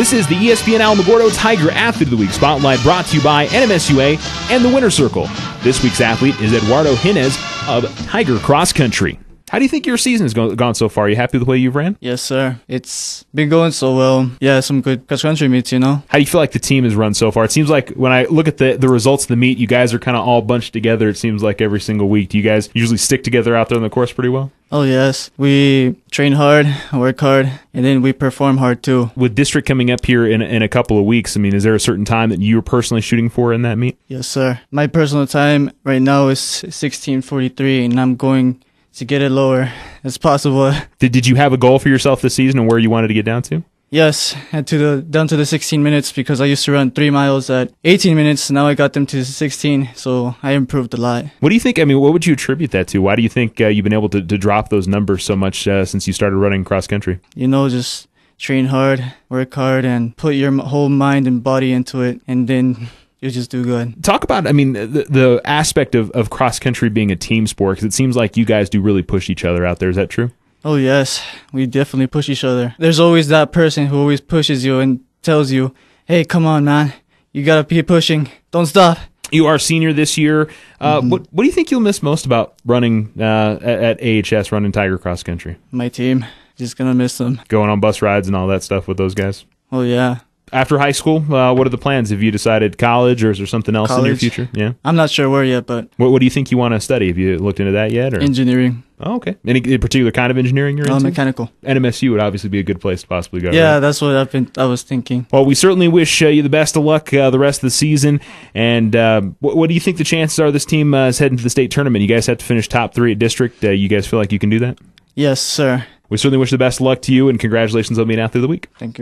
This is the ESPN Alamogordo Tiger Athlete of the Week Spotlight brought to you by NMSUA and the Winner Circle. This week's athlete is Eduardo Gines of Tiger Cross Country. How do you think your season has gone so far? Are you happy with the way you've ran? Yes, sir. It's been going so well. Yeah, some good cross country meets, you know. How do you feel like the team has run so far? It seems like when I look at the, the results of the meet, you guys are kind of all bunched together. It seems like every single week. Do you guys usually stick together out there on the course pretty well? Oh yes, we train hard, work hard, and then we perform hard too. With district coming up here in, in a couple of weeks, I mean, is there a certain time that you're personally shooting for in that meet? Yes, sir. My personal time right now is 16:43, and I'm going to get it lower as possible. Did, did you have a goal for yourself this season and where you wanted to get down to? Yes, and to the down to the 16 minutes because I used to run three miles at 18 minutes. Now I got them to 16, so I improved a lot. What do you think? I mean, what would you attribute that to? Why do you think uh, you've been able to, to drop those numbers so much uh, since you started running cross country? You know, just train hard, work hard, and put your whole mind and body into it, and then you just do good. Talk about, I mean, the, the aspect of, of cross country being a team sport because it seems like you guys do really push each other out there. Is that true? Oh yes, we definitely push each other. There's always that person who always pushes you and tells you, "Hey, come on, man, you gotta keep pushing. Don't stop." You are senior this year. Uh, What What do you think you'll miss most about running uh, at, at AHS, running Tiger Cross Country, My team, just gonna miss them. going on bus rides and all that stuff with those guys? Oh yeah, After high school, uh, what are the plans? Have you decided college, or is there something else in your future? Yeah. I'm not sure where yet, but What What do you think you want to study? Have you looked into that yet? Or engineering, oh, okay, any particular kind of engineering you're uh, into? mechanical. NMSU would obviously be a good place to possibly go. Yeah, right? that's what I've been. I was thinking. Well, we certainly wish uh, you the best of luck uh, the rest of the season. And uh, what, what do you think the chances are this team uh, is heading to the state tournament? You guys have to finish top three at district. Uh, you guys feel like you can do that? Yes, sir. We certainly wish the best of luck to you, and congratulations on being athlete of the week. Thank you.